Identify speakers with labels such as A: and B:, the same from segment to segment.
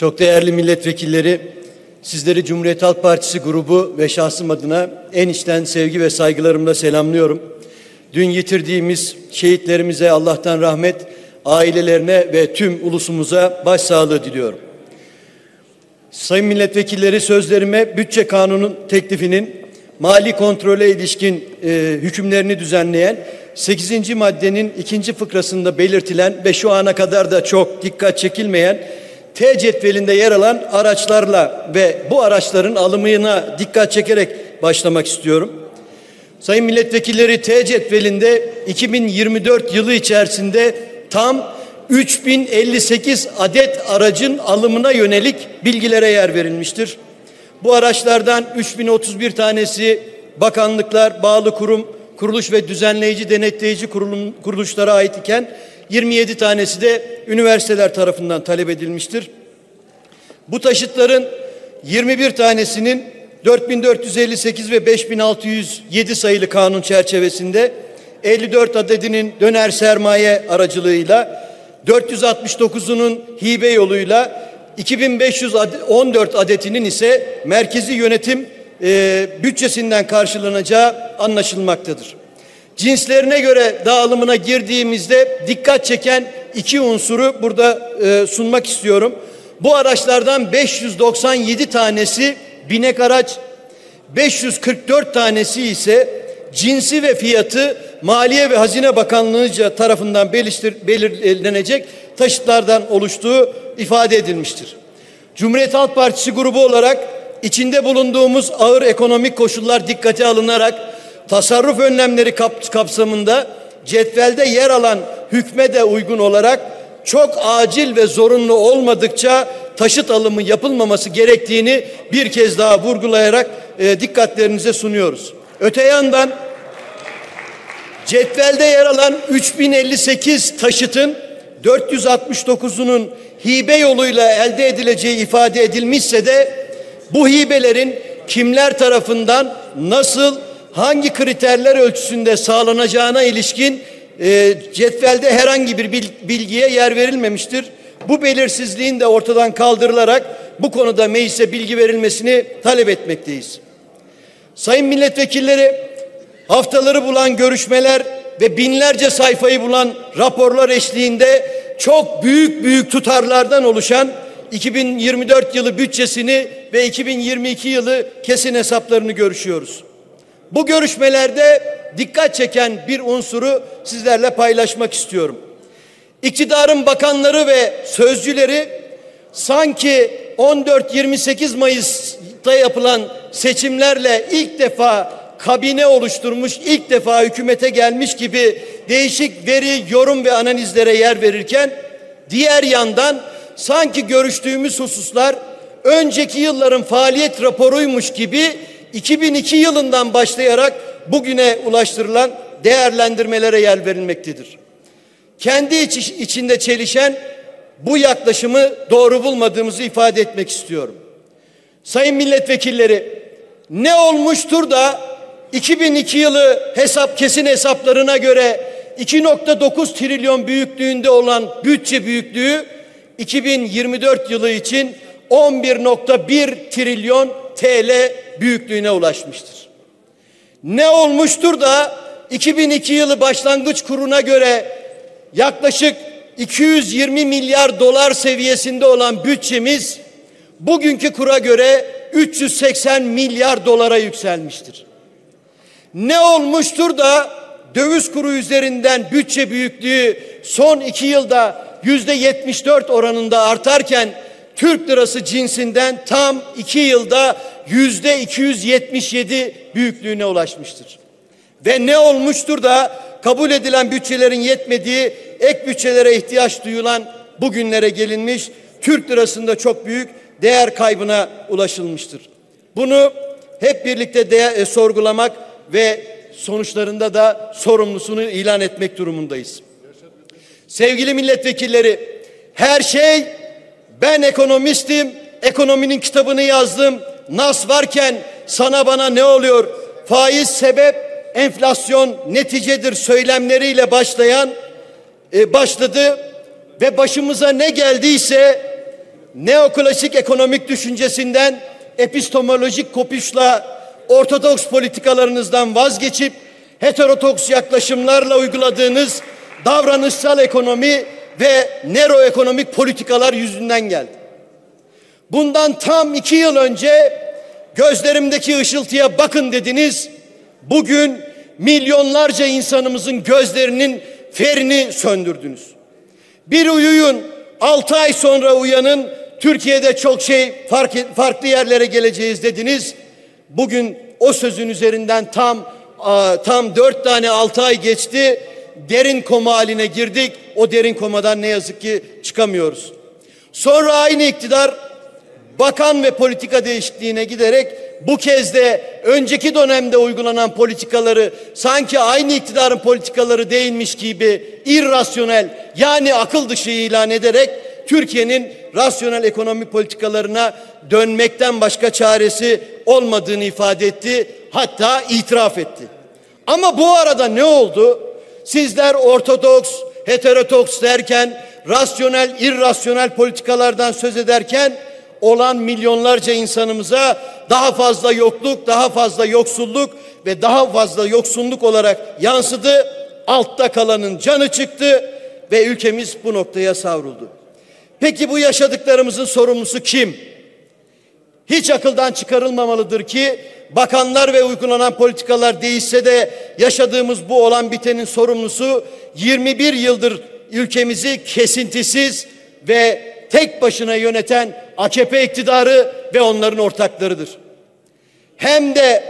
A: Çok değerli milletvekilleri, sizleri Cumhuriyet Halk Partisi grubu ve şahsım adına en içten sevgi ve saygılarımla selamlıyorum. Dün yitirdiğimiz şehitlerimize Allah'tan rahmet, ailelerine ve tüm ulusumuza başsağlığı diliyorum. Sayın milletvekilleri sözlerime bütçe kanunun teklifinin mali kontrole ilişkin e, hükümlerini düzenleyen 8. maddenin ikinci fıkrasında belirtilen ve şu ana kadar da çok dikkat çekilmeyen T cetvelinde yer alan araçlarla ve bu araçların alımına dikkat çekerek başlamak istiyorum. Sayın milletvekilleri T cetvelinde 2024 yılı içerisinde tam 3058 adet aracın alımına yönelik bilgilere yer verilmiştir. Bu araçlardan 3031 tanesi bakanlıklar, bağlı kurum, kuruluş ve düzenleyici denetleyici kurulum, kuruluşlara ait iken 27 tanesi de üniversiteler tarafından talep edilmiştir. Bu taşıtların 21 tanesinin 4458 ve 5607 sayılı kanun çerçevesinde 54 adedinin döner sermaye aracılığıyla 469'unun hibe yoluyla 2514 adetinin ise merkezi yönetim e, bütçesinden karşılanacağı anlaşılmaktadır. Cinslerine göre dağılımına girdiğimizde dikkat çeken iki unsuru burada e, sunmak istiyorum. Bu araçlardan 597 tanesi binek araç, 544 tanesi ise cinsi ve fiyatı Maliye ve Hazine Bakanlığı'nca tarafından belirlenecek taşıtlardan oluştuğu ifade edilmiştir. Cumhuriyet Halk Partisi grubu olarak içinde bulunduğumuz ağır ekonomik koşullar dikkate alınarak tasarruf önlemleri kap kapsamında cetvelde yer alan hükme de uygun olarak çok acil ve zorunlu olmadıkça taşıt alımı yapılmaması gerektiğini bir kez daha vurgulayarak e, dikkatlerinize sunuyoruz. Öte yandan cetvelde yer alan 3058 taşıtın 469'unun hibe yoluyla elde edileceği ifade edilmişse de bu hibelerin kimler tarafından nasıl hangi kriterler ölçüsünde sağlanacağına ilişkin e, cetvelde herhangi bir bilgiye yer verilmemiştir. Bu belirsizliğin de ortadan kaldırılarak bu konuda meclise bilgi verilmesini talep etmekteyiz. Sayın milletvekilleri haftaları bulan görüşmeler ve binlerce sayfayı bulan raporlar eşliğinde çok büyük büyük tutarlardan oluşan 2024 yılı bütçesini ve 2022 yılı kesin hesaplarını görüşüyoruz. Bu görüşmelerde dikkat çeken bir unsuru sizlerle paylaşmak istiyorum. İktidarın bakanları ve sözcüleri sanki 14-28 Mayıs'ta yapılan seçimlerle ilk defa kabine oluşturmuş, ilk defa hükümete gelmiş gibi değişik veri, yorum ve analizlere yer verirken diğer yandan sanki görüştüğümüz hususlar önceki yılların faaliyet raporuymuş gibi 2002 yılından başlayarak bugüne ulaştırılan değerlendirmelere yer verilmektedir. Kendi iç, içinde çelişen bu yaklaşımı doğru bulmadığımızı ifade etmek istiyorum. Sayın milletvekilleri ne olmuştur da 2002 yılı hesap kesin hesaplarına göre 2.9 trilyon büyüklüğünde olan bütçe büyüklüğü 2024 yılı için 11.1 trilyon TL büyüklüğüne ulaşmıştır. Ne olmuştur da 2002 yılı başlangıç kuruna göre yaklaşık 220 milyar dolar seviyesinde olan bütçemiz bugünkü kura göre 380 milyar dolara yükselmiştir. Ne olmuştur da döviz kuru üzerinden bütçe büyüklüğü son iki yılda yüzde 74 oranında artarken Türk lirası cinsinden tam iki yılda yüzde 277 büyüklüğüne ulaşmıştır. Ve ne olmuştur da kabul edilen bütçelerin yetmediği ek bütçelere ihtiyaç duyulan bugünlere gelinmiş Türk lirasında çok büyük değer kaybına ulaşılmıştır. Bunu hep birlikte değer, e, sorgulamak ve sonuçlarında da sorumlusunu ilan etmek durumundayız. Sevgili milletvekilleri, her şey ben ekonomistim, ekonominin kitabını yazdım. Nas varken sana bana ne oluyor? Faiz sebep, enflasyon neticedir söylemleriyle başlayan e, başladı ve başımıza ne geldiyse neoklasik ekonomik düşüncesinden epistemolojik kopuşla ortodoks politikalarınızdan vazgeçip heterodoks yaklaşımlarla uyguladığınız davranışsal ekonomi ve neroekonomik politikalar yüzünden geldi. Bundan tam iki yıl önce gözlerimdeki ışıltıya bakın dediniz. Bugün milyonlarca insanımızın gözlerinin ferini söndürdünüz. Bir uyuyun, altı ay sonra uyanın, Türkiye'de çok şey fark, farklı yerlere geleceğiz dediniz. Bugün o sözün üzerinden tam tam dört tane altı ay geçti. Derin koma haline girdik. O derin komadan ne yazık ki çıkamıyoruz. Sonra aynı iktidar bakan ve politika değişikliğine giderek bu kez de önceki dönemde uygulanan politikaları sanki aynı iktidarın politikaları değilmiş gibi irrasyonel yani akıl dışı ilan ederek Türkiye'nin rasyonel ekonomi politikalarına dönmekten başka çaresi olmadığını ifade etti. Hatta itiraf etti. Ama bu arada ne oldu? Sizler ortodoks, heterodoks derken, rasyonel, irrasyonel politikalardan söz ederken olan milyonlarca insanımıza daha fazla yokluk, daha fazla yoksulluk ve daha fazla yoksunluk olarak yansıdı. Altta kalanın canı çıktı ve ülkemiz bu noktaya savruldu. Peki bu yaşadıklarımızın sorumlusu kim? Hiç akıldan çıkarılmamalıdır ki bakanlar ve uygulanan politikalar değişse de yaşadığımız bu olan bitenin sorumlusu 21 yıldır ülkemizi kesintisiz ve tek başına yöneten AKP iktidarı ve onların ortaklarıdır. Hem de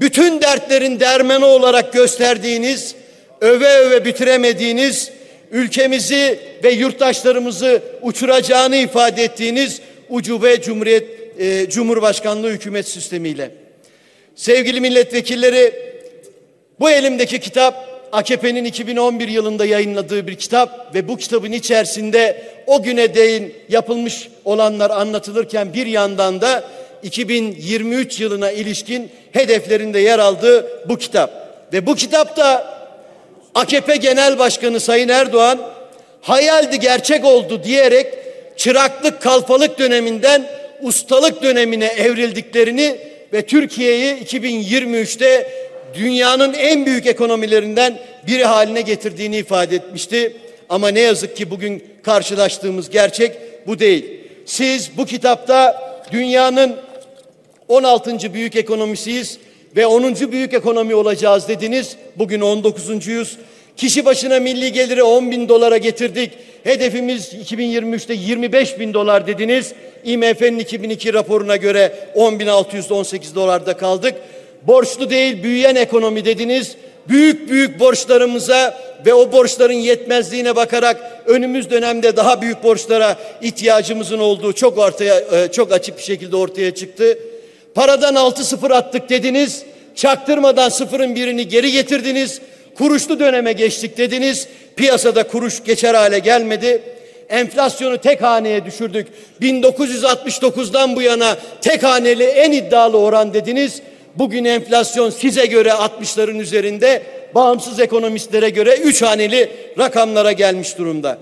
A: bütün dertlerin dermanı olarak gösterdiğiniz, öve öve bitiremediğiniz, ülkemizi ve yurttaşlarımızı uçuracağını ifade ettiğiniz ucube Cumhuriyet e, Cumhurbaşkanlığı hükümet sistemiyle. Sevgili milletvekilleri, bu elimdeki kitap AKP'nin 2011 yılında yayınladığı bir kitap ve bu kitabın içerisinde o güne değin yapılmış olanlar anlatılırken bir yandan da 2023 yılına ilişkin hedeflerinde yer aldığı bu kitap. Ve bu kitapta AKP Genel Başkanı Sayın Erdoğan hayaldi gerçek oldu diyerek çıraklık kalfalık döneminden ustalık dönemine evrildiklerini ve Türkiye'yi 2023'te dünyanın en büyük ekonomilerinden biri haline getirdiğini ifade etmişti. Ama ne yazık ki bugün karşılaştığımız gerçek bu değil. Siz bu kitapta dünyanın 16. büyük ekonomisiyiz ve 10. büyük ekonomi olacağız dediniz. Bugün 19.yüz. Kişi başına milli geliri 10 bin dolara getirdik. Hedefimiz 2023'te 25 bin dolar dediniz. IMF'nin 2002 raporuna göre 10.618 dolarda kaldık. Borçlu değil büyüyen ekonomi dediniz. Büyük büyük borçlarımıza ve o borçların yetmezliğine bakarak önümüz dönemde daha büyük borçlara ihtiyacımızın olduğu çok ortaya e, çok açık bir şekilde ortaya çıktı. Paradan altı sıfır attık dediniz. Çaktırmadan sıfırın birini geri getirdiniz. Kuruşlu döneme geçtik dediniz. Piyasada kuruş geçer hale gelmedi. Enflasyonu tek haneye düşürdük. 1969'dan bu yana tek haneli en iddialı oran dediniz. Bugün enflasyon size göre 60'ların üzerinde, bağımsız ekonomistlere göre 3 haneli rakamlara gelmiş durumda.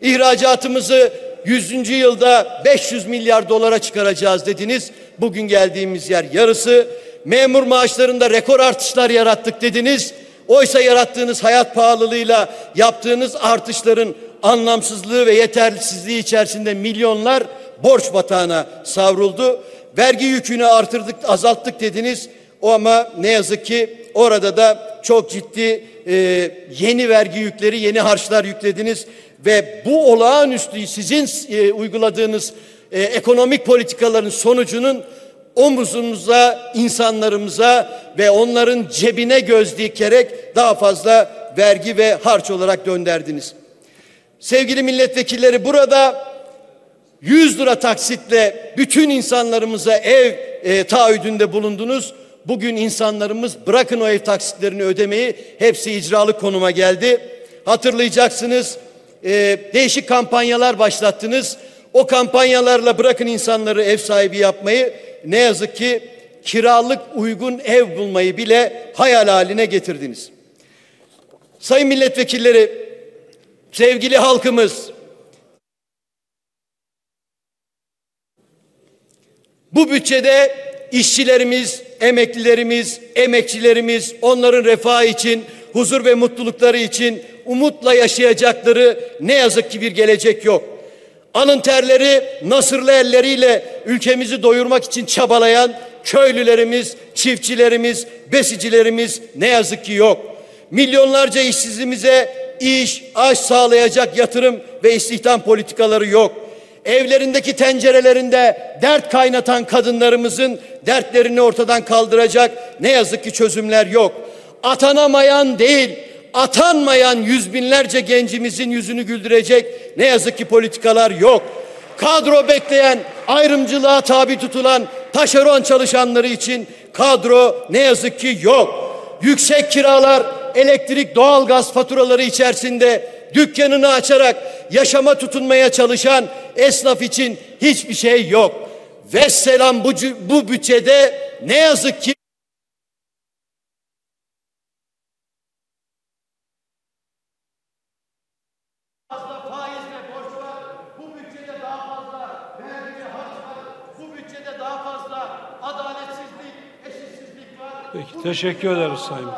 A: İhracatımızı 100. yılda 500 milyar dolara çıkaracağız dediniz. Bugün geldiğimiz yer yarısı. Memur maaşlarında rekor artışlar yarattık dediniz. Oysa yarattığınız hayat pahalılığıyla yaptığınız artışların anlamsızlığı ve yetersizliği içerisinde milyonlar borç batağına savruldu. Vergi yükünü artırdık, azalttık dediniz. O ama ne yazık ki orada da çok ciddi e, yeni vergi yükleri, yeni harçlar yüklediniz ve bu olağanüstü sizin e, uyguladığınız e, ekonomik politikaların sonucunun omuzumuza, insanlarımıza ve onların cebine göz dikerek daha fazla vergi ve harç olarak gönderdiniz. Sevgili milletvekilleri burada 100 lira taksitle bütün insanlarımıza ev e, taahhüdünde bulundunuz. Bugün insanlarımız bırakın o ev taksitlerini ödemeyi hepsi icralık konuma geldi. Hatırlayacaksınız e, değişik kampanyalar başlattınız. O kampanyalarla bırakın insanları ev sahibi yapmayı ne yazık ki kiralık uygun ev bulmayı bile hayal haline getirdiniz. Sayın milletvekilleri, sevgili halkımız, Bu bütçede işçilerimiz, emeklilerimiz, emekçilerimiz onların refahı için, huzur ve mutlulukları için umutla yaşayacakları ne yazık ki bir gelecek yok. Alın terleri, nasırlı elleriyle ülkemizi doyurmak için çabalayan köylülerimiz, çiftçilerimiz, besicilerimiz ne yazık ki yok. Milyonlarca işsizimize iş, aş sağlayacak yatırım ve istihdam politikaları yok. Evlerindeki tencerelerinde dert kaynatan kadınlarımızın dertlerini ortadan kaldıracak ne yazık ki çözümler yok. Atanamayan değil, atanmayan yüz binlerce gencimizin yüzünü güldürecek ne yazık ki politikalar yok. Kadro bekleyen, ayrımcılığa tabi tutulan taşeron çalışanları için kadro ne yazık ki yok. Yüksek kiralar, elektrik, doğalgaz faturaları içerisinde dükkanını açarak yaşama tutunmaya çalışan esnaf için hiçbir şey yok. Vesselam bu, bu bütçede ne yazık ki fazla faiz ve borç var. Bu bütçede daha fazla vergi ve harç var. Bütçede daha fazla adaletsizlik, eşitsizlik var.
B: Peki teşekkür ederiz Sayın.